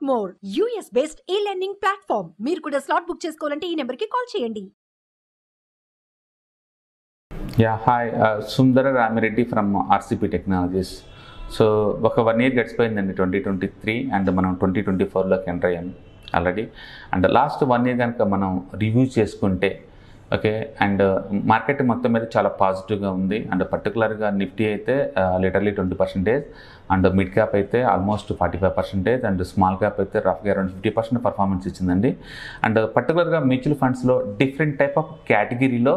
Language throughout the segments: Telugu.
More US based e learning platform మీరు కూడా స్లాట్ బుక్ చేసుకోవాలంటే ఈ నెంబర్కి కాల్ చేయండి. Yeah hi Sundara Ramireddy from RCP technologies so ఒక వన్ ఇయర్ గడిచిపోయిందండి ట్వంటీ ట్వంటీ త్రీ అండ్ మనం ట్వంటీ ట్వంటీ ఫోర్లోకి ఎంటర్ అయ్యాం already and last one year కనుక మనం రివ్యూ చేసుకుంటే ఓకే అండ్ మార్కెట్ మొత్తం మీద చాలా పాజిటివ్గా ఉంది. అండ్ పర్టికులర్గా నిఫ్టీ అయితే literally twenty percentage and mid cap అయితే almost forty five percentage and small cap అయితే రఫ్గా అరౌండ్ ఫిఫ్టీ పర్సెంట్ పర్ఫార్మెన్స్ ఇచ్చిందండి. అండ్ పర్టికులర్గా మ్యూచువల్ ఫండ్స్లో డిఫరెంట్ టైప్ ఆఫ్ కేటగిరీలో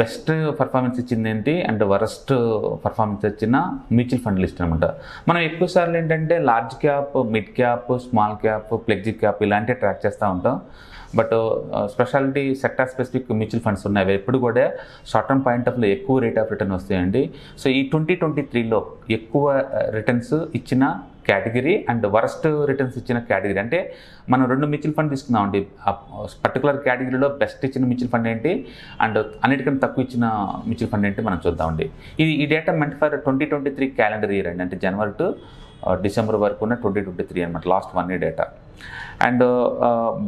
బెస్ట్ పర్ఫార్మెన్స్ ఇచ్చింది ఏంటి అండ్ వరస్ట్ పర్ఫార్మెన్స్ ఇచ్చిన మ్యూచువల్ ఫండ్ లిస్ట్ అనమాట. మనం ఎక్కువ సార్లు ఏంటంటే large cap mid cap small cap flexi cap ఇలాంటివి ట్రాక్ చేస్తూ ఉంటాం. But speciality sector specific mutual funds ఉన్నాయి. అవి ఎప్పుడు కూడా షార్ట్ టర్మ్ పాయింట్ ఆఫ్లో ఎక్కువ రేట్ ఆఫ్ రిటర్న్ వస్తాయండి. సో ఈ ట్వంటీ ట్వంటీ త్రీలో ఎక్కువ రిటర్న్స్ ఇచ్చిన కేటగిరీ అండ్ వరస్ట్ రిటర్న్స్ ఇచ్చిన కేటగిరీ. అంటే మనం రెండు మ్యూచువల్ ఫండ్ తీసుకుందామండి. పర్టికులర్ కేటగిరీలో బెస్ట్ ఇచ్చిన మ్యూచువల్ ఫండ్ ఏంటి? అండ్ అన్నిటికంటే తక్కువ ఇచ్చిన మ్యూచువల్ ఫండ్ ఏంటి మనం చూద్దామండి. ఇది ఈ data meant for twenty twenty three calendar year అండి. అంటే జనవరి టు డిసెంబర్ వరకు ఉన్న ట్వంటీ ట్వంటీ త్రీ అనమాట last one year data. And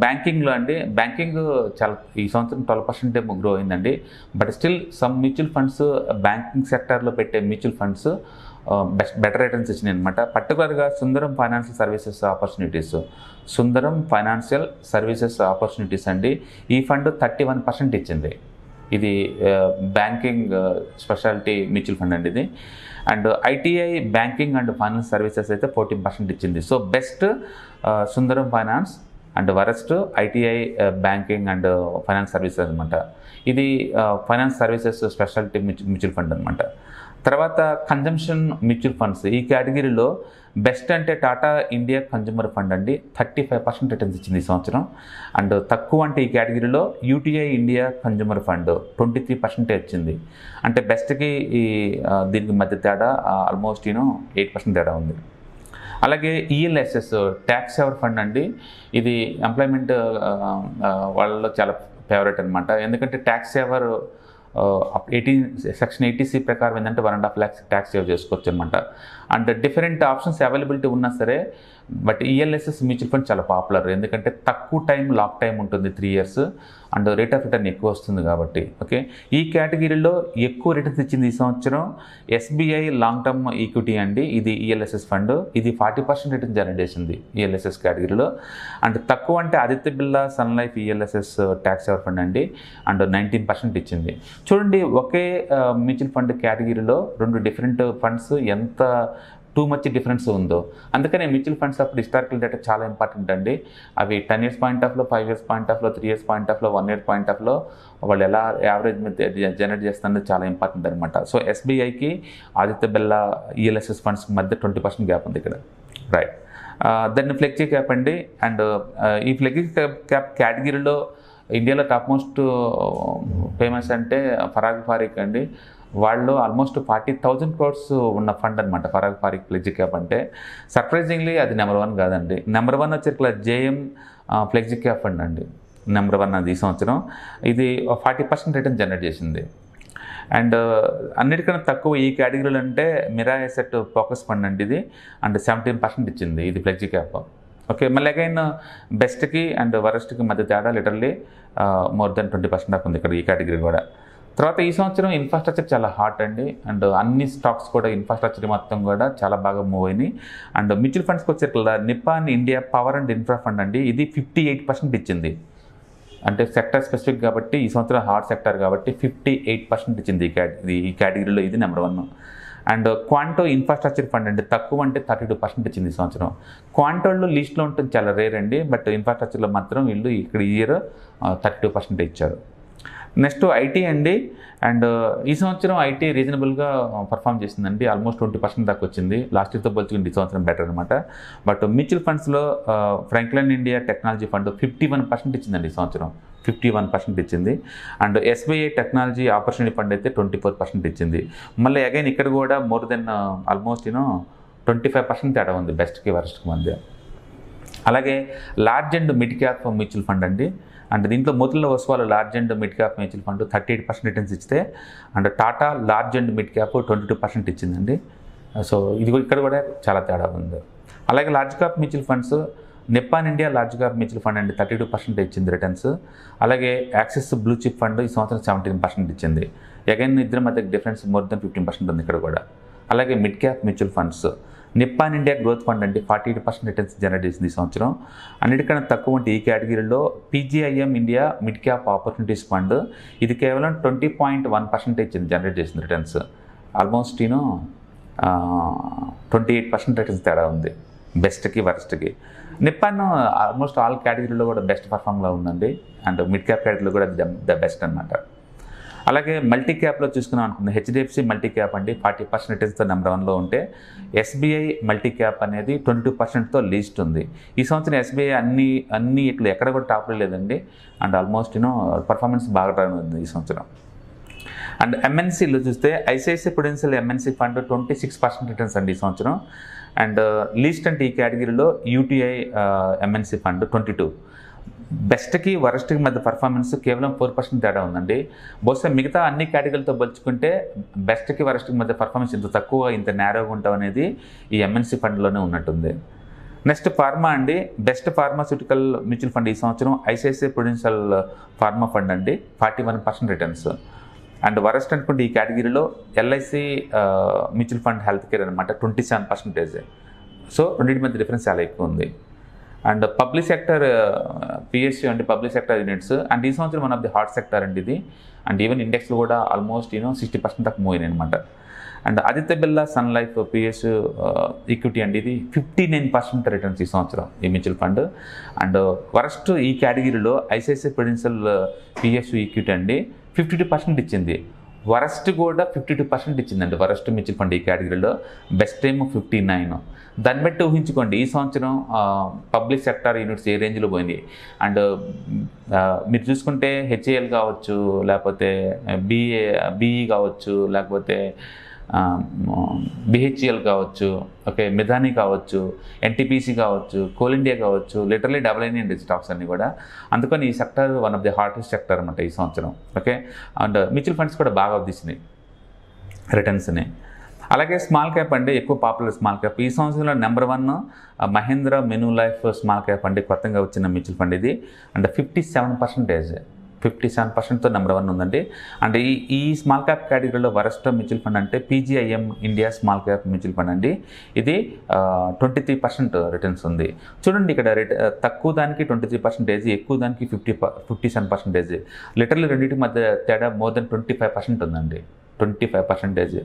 బ్యాంకింగ్లో అండి బ్యాంకింగ్ చాలా ఈ సంవత్సరం ట్వెల్వ్ పర్సెంట్ గ్రో అయిందండి. But still some mutual funds banking సెక్టర్లో పెట్టే mutual funds best better returns ఇచ్చినాయి అనమాట పర్టికులర్గా Sundaram financial services opportunities. Sundaram financial services opportunities అండి. ఈ ఫండ్ థర్టీ వన్ పర్సెంట్ ఇచ్చింది. ఇది బ్యాంకింగ్ స్పెషాలిటీ మ్యూచువల్ ఫండ్ అండి ఇది. And ITI banking and finance services అయితే ఫోర్టీన్ పర్సెంట్ ఇచ్చింది. So best Sundaram finance and worst ITI banking and finance services అనమాట ఇది finance services speciality mutual fund అనమాట తర్వాత కన్జంప్షన్ మ్యూచువల్ ఫండ్స్. ఈ కేటగిరీలో బెస్ట్ అంటే టాటా ఇండియా కన్జ్యూమర్ ఫండ్ అండి. థర్టీ ఫైవ్ పర్సెంట్ రిటర్న్స్ ఇచ్చింది ఈ సంవత్సరం. అండ్ తక్కువ అంటే ఈ కేటగిరీలో UTI India consumer fund twenty three పర్సెంటే వచ్చింది అంటే బెస్ట్కి ఈ దీనికి మధ్య తేడా ఆల్మోస్ట్ యూనో ఎయిట్ పర్సెంట్ తేడా ఉంది. అలాగే ఈఎల్ఎస్ఎస్ ట్యాక్స్ సేవర్ ఫండ్ అండి. ఇది ఎంప్లాయ్మెంట్ వాళ్ళలో చాలా ఫేవరెట్ అనమాట ఎందుకంటే tax saver eighty section eighty C ప్రకారం ఏంటంటే one and half lakhs tax save చేసుకోవచ్చు అనమాట అండ్ డిఫరెంట్ ఆప్షన్స్ అవైలబిలిటీ ఉన్నా సరే బట్ ఈఎల్ఎస్ఎస్ మ్యూచువల్ ఫండ్ చాలా పాపులర్ ఎందుకంటే తక్కువ టైం లాక్ టైం ఉంటుంది three years and rate of return ఎక్కువ వస్తుంది కాబట్టి ఓకే ఈ కేటగిరీలో ఎక్కువ రిటర్న్స్ ఇచ్చింది ఈ సంవత్సరం ఎస్బీఐ లాంగ్ టర్మ్ ఈక్విటీ అండి. ఇది ఈఎల్ఎస్ఎస్ ఫండ్ ఇది ఫార్టీ పర్సెంట్ రిటర్న్ జనరేట్ చేసింది ఈఎల్ఎస్ఎస్ కేటగిరీలో. అండ్ తక్కువ అంటే Aditya Birla sun life ELSS tax saver fund అండి. అండ్ నైన్టీన్ పర్సెంట్ ఇచ్చింది. చూడండి ఒకే మ్యూచువల్ ఫండ్ కేటగిరీలో రెండు డిఫరెంట్ ఫండ్స్ ఎంత టూ మచ్ డిఫరెన్స్ ఉందో. అందుకనే మ్యూచువల్ ఫండ్స్ అప్పుడు హిస్టారికల్ డేటా చాలా ఇంపార్టెంట్ అండి. అవి టెన్ ఇయర్స్ పాయింట్ ఆఫ్లో ఫైవ్ ఇయర్స్ పాయింట్ ఆఫ్లో త్రీ ఇయర్స్ పాయింట్ ఆఫ్లో వన్ ఇయర్ పాయింట్ ఆఫ్లో వాళ్ళు ఎలా యావరేజ్ మీద జనరేట్ చేస్తున్నది చాలా ఇంపార్టెంట్ అనమాట సో ఎస్బీఐకి ఆదిత్య బిల్లా ఈఎల్ఎస్ఎస్ ఫండ్స్ మధ్య ట్వంటీ పర్సెంట్ గ్యాప్ ఉంది ఇక్కడ. రైట్ దాన్ని ఫ్లెక్సీ క్యాప్ అండి. అండ్ ఈ ఫ్లెక్సీ క్యాప్ కేటగిరీలో ఇండియాలో టాప్ మోస్ట్ ఫేమస్ అంటే ఫరాగ్ ఫారిక్ అండి. వాళ్ళు ఆల్మోస్ట్ ఫార్టీ థౌజండ్ క్రోర్స్ ఉన్న ఫండ్ అనమాట ఫరాగ్ ఫారిక్ ఫ్లెక్సీ క్యాప్ అంటే సర్ప్రైజింగ్లీ అది నెంబర్ వన్ కాదండి. నెంబర్ వన్ వచ్చి ఇట్లా జేఎం ఫ్లెక్సీ క్యాప్ ఫండ్ అండి. నెంబర్ వన్ అది ఈ సంవత్సరం. ఇది ఫార్టీ పర్సెంట్ రిటర్న్ జనరేట్ చేసింది. అండ్ అన్నిటికన్నా తక్కువ ఈ కేటగిరీలు అంటే మిరా ఎసెట్ ఫోకస్ ఫండ్ అండి ఇది. అండ్ సెవెంటీన్ పర్సెంట్ ఇచ్చింది ఇది ఫ్లెక్సీ క్యాప్ ఓకే మళ్ళీ అగైన్ బెస్ట్కి అండ్ వరస్ట్కి మధ్య తేడా literally more than twenty percent దాకా ఉంది ఇక్కడ ఈ కేటగిరీ కూడా. తర్వాత ఈ సంవత్సరం ఇన్ఫ్రాస్ట్రక్చర్ చాలా హాట్ అండి. అండ్ అన్ని స్టాక్స్ కూడా ఇన్ఫ్రాస్ట్రక్చర్ మొత్తం కూడా చాలా బాగా మూవ్ అయినాయి. అండ్ మ్యూచువల్ ఫండ్స్కి వచ్చేట్లా Nippon India power and infra fund అండి. ఇది ఫిఫ్టీ ఎయిట్ పర్సెంట్ ఇచ్చింది. అంటే సెక్టర్ స్పెసిఫిక్ కాబట్టి ఈ సంవత్సరం హాట్ సెక్టర్ కాబట్టి ఫిఫ్టీ ఎయిట్ పర్సెంట్ ఇచ్చింది ఈ ఇది ఈ కేటగిరీలో ఇది number one and Quant infrastructure fund అండి. తక్కువ అంటే థర్టీ టూ పర్సెంట్ ఇచ్చింది ఈ సంవత్సరం. క్వాంటోల్లో లిస్ట్లో ఉంటుంది చాలా రేర్ అండి. బట్ ఇన్ఫ్రాస్ట్రక్చర్లో మాత్రం వీళ్ళు ఇక్కడ ఇయర్ థర్టీ టూ పర్సెంట్ ఇచ్చారు. నెక్స్ట్ ఐటీ అండి. అండ్ ఈ సంవత్సరం ఐటీ రీజనబుల్గా పర్ఫామ్ చేసిందండి. ఆల్మోస్ట్ ట్వంటీ పర్సెంట్ దాకా వచ్చింది. లాస్ట్ ఇయర్తో పోల్చుకుంటే ఈ సంవత్సరం బెటర్ అనమాట బట్ మ్యూచువల్ ఫండ్స్లో Franklin India technology fund fifty one percent ఇచ్చిందండి ఈ సంవత్సరం. ఫిఫ్టీ వన్ పర్సెంట్ ఇచ్చింది. And SBI technology opportunity fund అయితే ట్వంటీ ఫోర్ పర్సెంట్ ఇచ్చింది. మళ్ళీ అగైన్ ఇక్కడ కూడా more than almost you know twenty five percent తేడా ఉంది బెస్ట్కి వరస్ట్కి మధ్య. అలాగే large and mid cap mutual fund అండి. అండ్ దీంట్లో మొదల వస్తువులు large and mid cap mutual fund thirty eight percent returns ఇస్తే and Tata large and mid cap twenty two percent ఇచ్చిందండి. So ఇది కూడా- ఇక్కడ కూడా చాలా తేడా ఉంది. అలాగే large cap mutual funds Nippon India large cap mutual fund అండి థర్టీ టూ పర్సెంట్ ఇచ్చింది రిటర్న్స్. అలాగే యాక్సిస్ బ్లూ చిప్ ఫండ్ ఈ సంవత్సరం సెవెంటీన్ పర్సెంట్ ఇచ్చింది. అగైన్ ఇద్దరి మధ్య difference more than fifteen percent ఉంది ఇక్కడ కూడా. అలాగే mid cap mutual funds Nippon India growth fund అంటే forty eight percent returns generate చేసింది ఈ సంవత్సరం. అన్నిటికన్నా తక్కువ ఉంటే ఈ కేటగిరీలో PGIM India mid cap opportunities fund ఇది కేవలం twenty point one percentage generate చేసింది returns. Almost you know twenty eight percent returns తేడా ఉంది బెస్ట్కి వరస్ట్కి. నిప్పాన్ ఆల్మోస్ట్ ఆల్ కేటగిరీలో కూడా బెస్ట్ పర్ఫామ్లో ఉందండి. అండ్ మిడ్ క్యాప్ కేటగిరీలో కూడా ద బెస్ట్ అనమాట అలాగే మల్టీ క్యాప్లో చూసుకున్నాం అనుకుంది. హెచ్డిఎఫ్సి మల్టీ క్యాప్ అండి. ఫార్టీ పర్సెంటేజ్తో నెంబర్ వన్లో ఉంటే ఎస్బీఐ మల్టీ క్యాప్ అనేది ట్వంటీ టూ పర్సెంట్తో లీస్ట్ ఉంది. ఈ సంవత్సరం ఎస్బీఐ అన్ని అన్ని ఇట్లా ఎక్కడ కూడా టాప్లో లేదండి. అండ్ ఆల్మోస్ట్ యూనో పర్ఫార్మెన్స్ బాగా ఉంది ఈ సంవత్సరం. అండ్ ఎంఎన్సీలో చూస్తే ICICI prudential MNC fund twenty six percent returns అండి ఈ సంవత్సరం. అండ్ లీస్ట్ అంటే ఈ కేటగిరీలో UTI MNC fund twenty two బెస్ట్కి వరస్ట్కి మధ్య పర్ఫార్మెన్స్ కేవలం ఫోర్ పర్సెంట్ తేడా ఉందండి. బహుశా మిగతా అన్ని కేటగిరీలతో పోల్చుకుంటే బెస్ట్కి వరస్ట్కి మధ్య పర్ఫార్మెన్స్ ఇంత తక్కువ ఇంత నేరోగా ఉండటం అనేది ఈ ఎంఎన్సీ ఫండ్లోనే ఉన్నట్టుంది. నెక్స్ట్ ఫార్మా అండి. బెస్ట్ ఫార్మాస్యూటికల్ మ్యూచువల్ ఫండ్ ఈ సంవత్సరం ఐసిఐసిఐ ప్రొడెన్షియల్ ఫార్మా ఫండ్ అండి. Forty one percent returns and worst అనుకుంటే ఈ కేటగిరీలో LIC mutual fund health care అనమాట ట్వంటీ సెవెన్ పర్సెంటేజ్ సో రెండింటి మధ్య డిఫరెన్స్ చాలా ఎక్కువ ఉంది. అండ్ పబ్లిక్ సెక్టర్ పిఎస్సి అంటే పబ్లిక్ సెక్టర్ యూనిట్స్ అండ్ ఈ సంవత్సరం one of the hot sector అండి ఇది. అండ్ ఈవెన్ ఇండెక్స్ కూడా almost you know sixty percent దాకా మూవ్ అనమాట and Aditya Birla sun life PS uh, equity అండి ఇది. ఫిఫ్టీ నైన్ పర్సెంట్ రిటర్న్స్ ఈ సంవత్సరం ఈ మ్యూచువల్ ఫండ్ అండ్ వరస్ట్ ఈ కేటగిరీలో ICICI Prudential uh, PS equity అండి. ఫిఫ్టీ టూ పర్సెంట్ ఇచ్చింది. వరస్ట్ కూడా ఫిఫ్టీ టూ పర్సెంట్ ఇచ్చిందండి వరస్ట్ మ్యూచువల్ ఫండ్ ఈ కేటగిరీలో. బెస్ట్ టైమ్ ఫిఫ్టీ నైన్ దాన్ని బట్టి ఊహించుకోండి ఈ సంవత్సరం పబ్లిక్ సెక్టార్ యూనిట్స్ ఏ రేంజ్లో పోయింది? అండ్ మీరు చూసుకుంటే హెచ్ఏఎల్ కావచ్చు లేకపోతే బిఏ బిఈ కావచ్చు లేకపోతే బిహెచ్ఎల్ కావచ్చు ఓకే మిధాని కావచ్చు ఎన్టీపీసీ కావచ్చు కోల్ ఇండియా కావచ్చు లిటరలీ డబుల్ అయినాయండి స్టాక్స్ అన్నీ కూడా. అందుకని ఈ sector one of the hottest sector అనమాట ఈ సంవత్సరం ఓకే? అండ్ మ్యూచువల్ ఫండ్స్ కూడా బాగా తీసినాయి రిటర్న్స్ని అలాగే స్మాల్ క్యాప్ అండి ఎక్కువ పాపులర్ స్మాల్ క్యాప్. ఈ సంవత్సరంలో number one Mahindra Manulife small cap అండి కొత్తగా వచ్చిన మ్యూచువల్ ఫండ్ ఇది. And fifty seven percentage fifty seven పర్సెంట్తో number one ఉందండి. అండ్ ఈ ఈ స్మాల్ క్యాప్ కేటగిరీలో వరస్ట్ మ్యూచువల్ ఫండ్ అంటే PGIM India small cap mutual fund అండి. ఇది ట్వంటీ త్రీ పర్సెంట్ రిటర్న్స్ ఉంది. చూడండి ఇక్కడ రిట తక్కువ దానికి ట్వంటీ త్రీ పర్సెంటేజ్ ఎక్కువ దానికి fifty fifty seven percentage. Literally రెండింటి మధ్య తేడా more than twenty five percent ఉందండి. Twenty five percentage.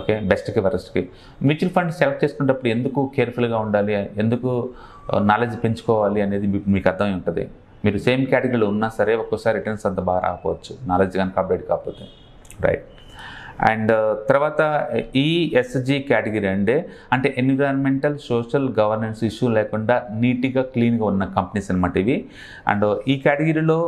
ఓకే బెస్ట్కి వరస్ట్కి మ్యూచువల్ ఫండ్ సెలెక్ట్ చేసుకునేటప్పుడు ఎందుకు కేర్ఫుల్గా ఉండాలి ఎందుకు నాలెడ్జ్ పెంచుకోవాలి అనేది మీకు మీకు అర్థమై ఉంటుంది. మీరు సేమ్ కేటగిరీలో ఉన్నా సరే ఒక్కోసారి రిటర్న్స్ అంత బాగా రాకపోవచ్చు. నాలెడ్జ్ కనుక అప్డేట్ కాకపోతే. రైట్ అండ్ తర్వాత ఈఎస్జి కేటగిరీ అంటే అంటే ఎన్విరాన్మెంటల్ సోషల్ గవర్నెన్స్ ఇష్యూ లేకుండా నీట్గా క్లీన్గా ఉన్న కంపెనీస్ అనమాట ఇవి. అండ్ ఈ కేటగిరీలో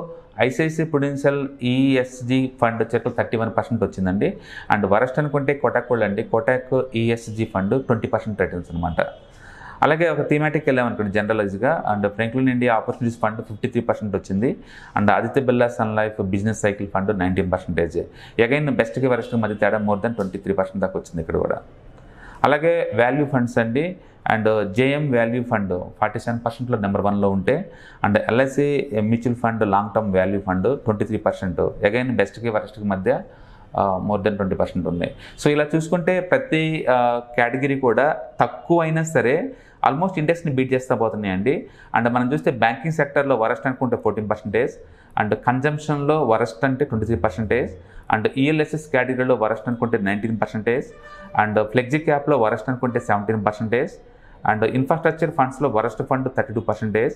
ఐసిఐసిఐ ప్రొడెన్షియల్ ఈఎస్జి ఫండ్ వచ్చేట్లు థర్టీ వన్ పర్సెంట్ వచ్చిందండి. అండ్ వరస్ట్ అనుకుంటే కోటాక్ కూడా అండి. Kotak ESG fund twenty percent returns అనమాట అలాగే ఒక థీమాటిక్ వెళ్ళామనుకోండి జనరలైజ్గా. And Franklin India opportunities fund fifty three percent వచ్చింది. And Aditya Birla Sun Life business cycle fund nineteen percentage. Again బెస్ట్కి వరస్ట్కి మధ్య తేడా more than twenty three percent దాకా వచ్చింది ఇక్కడ కూడా. అలాగే వాల్యూ ఫండ్స్ అండి. And JM value fund forty seven పర్సెంట్లో నెంబర్ వన్లో ఉంటే and LIC mutual fund long term value fund twenty three percent again బెస్ట్కి వరస్ట్కి మధ్య మోర్ దెన్ ట్వంటీ పర్సెంట్ ఉంది. సో ఇలా చూసుకుంటే ప్రతి కేటగిరీ కూడా తక్కువ అయినా సరే ఆల్మోస్ట్ ఇండెక్స్ని బీట్ చేస్తూ పోతున్నాయండి. అండ్ మనం చూస్తే బ్యాంకింగ్ సెక్టర్లో వరస్ట్ అనుకుంటే ఫోర్టీన్ పర్సెంటేజ్ అండ్ కన్జంప్షన్లో వరస్ట్ అంటే twenty three percentage and ELSS కేటగిరీలో వరస్ట్ అనుకుంటే నైన్టీన్ పర్సెంటేజ్ అండ్ ఫ్లెక్సీ క్యాప్లో వరస్ట్ అనుకుంటే సెవెంటీన్ పర్సెంటేజ్ అండ్ ఇన్ఫ్రాస్ట్రక్చర్ ఫండ్స్లో worst fund thirty two percentage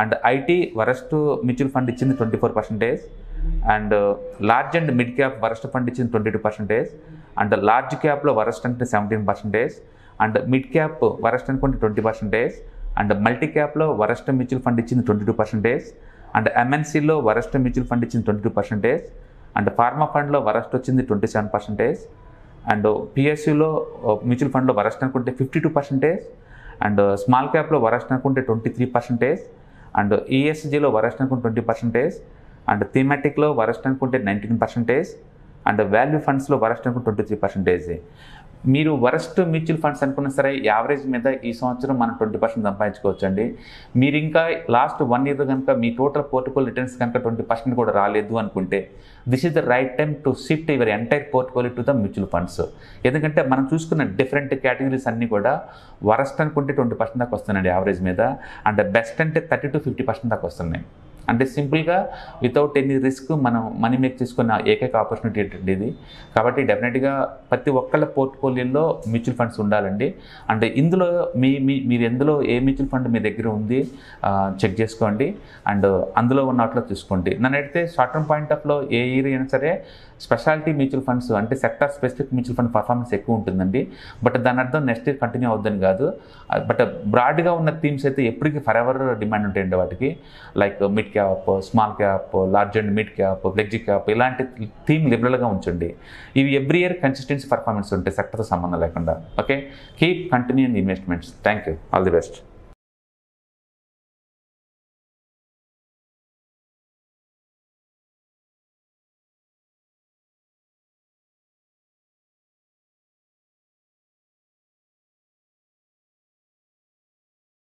and IT worst mutual fund ఇచ్చింది twenty four percentage and large and mid cap worst fund ఇచ్చింది twenty two percentage and large క్యాప్లో worst అంటే seventeen percentage and mid cap worst అనుకుంటే ట్వంటీ పర్సెంటేజ్ అండ్ మల్టీ క్యాప్లో వరస్ట్ మ్యూచువల్ ఫండ్ ఇచ్చింది ట్వంటీ టూ పర్సెంటేజ్ అండ్ ఎంఎన్సీలో వరస్ట్ మ్యూచువల్ ఫండ్ ఇచ్చింది twenty two percentage and pharma ఫండ్లో వరస్ట్ వచ్చింది ట్వంటీ సెవెన్ పర్సెంటేజ్ అండ్ పిఎస్యులో మ్యూచువల్ ఫండ్లో వరస్ట్ అనుకుంటే fifty two percentage and small క్యాప్లో worst అనుకుంటే ట్వంటీ త్రీ పర్సెంటేజ్ అండ్ ఈఎస్జీలో వరస్ట్ అనుకుంటే ట్వంటీ పర్సెంటేజ్ అండ్ థీమాటిక్లో వరస్ట్ అనుకుంటే నైన్టీన్ పర్సెంటేజ్ అండ్ వాల్యూ ఫండ్స్లో వరస్ట్ అనుకుంటే ట్వంటీ త్రీ పర్సెంటేజ్ మీరు వరస్ట్ మ్యూచువల్ ఫండ్స్ అనుకున్నా సరే యావరేజ్ మీద ఈ సంవత్సరం మనం ట్వంటీ పర్సెంట్ సంపాదించుకోవచ్చు అండి మీరు ఇంకా లాస్ట్ వన్ ఇయర్ కనుక మీ టోటల్ పోర్ట్ఫోలియో రిటర్న్స్ కనుక ట్వంటీ పర్సెంట్ కూడా రాలేదు అనుకుంటే this is the right time to shift your entire portfolio to the mutual funds ఎందుకంటే మనం చూసుకున్న డిఫరెంట్ కేటగిరీస్ అన్నీ కూడా వరస్ట్ అనుకుంటే ట్వంటీ పర్సెంట్ దాకా వస్తున్నాయండి యావరేజ్ మీద అండ్ బెస్ట్ అంటే థర్టీ టు ఫిఫ్టీ పర్సెంట్ దాకా వస్తున్నాయి. అంటే సింపుల్గా వితౌట్ ఎనీ రిస్క్ మనం మనీ మేక్ చేసుకున్న ఏకైక ఆపర్చునిటీ ఏంటండి ఇది? కాబట్టి డెఫినెట్గా ప్రతి ఒక్కళ్ళ పోర్ట్ఫోలియోలో మ్యూచువల్ ఫండ్స్ ఉండాలండి. అంటే ఇందులో మీ మీ మీరు ఎందులో ఏ మ్యూచువల్ ఫండ్ మీ దగ్గర ఉంది చెక్ చేసుకోండి. అండ్ అందులో ఉన్న వాటిలో చూసుకోండి. నన్ను అయితే షార్ట్ టర్మ్ పాయింట్ ఆఫ్లో ఏ ఇయర్ అయినా సరే స్పెషాలిటీ మ్యూచువల్ ఫండ్స్ అంటే sector specific mutual fund performance ఎక్కువ ఉంటుందండి. బట్ దాని అర్థం నెక్స్ట్ ఇయర్ కంటిన్యూ అవుద్దని కాదు. బట్ బ్రాడ్గా ఉన్న థీమ్స్ అయితే ఎప్పటికీ ఫర్ ఎవర్ డిమాండ్ ఉంటాయండి వాటికి. Like mid cap small cap large and mid cap flexi cap ఇలాంటి థీమ్ లిబరల్గా ఉంచండి. ఇవి ఎవ్రీ ఇయర్ కన్సిస్టెన్సీ పర్ఫార్మెన్స్ ఉంటాయి సెక్టర్తో సంబంధం లేకుండా. Okay keep continue investments thank you all the best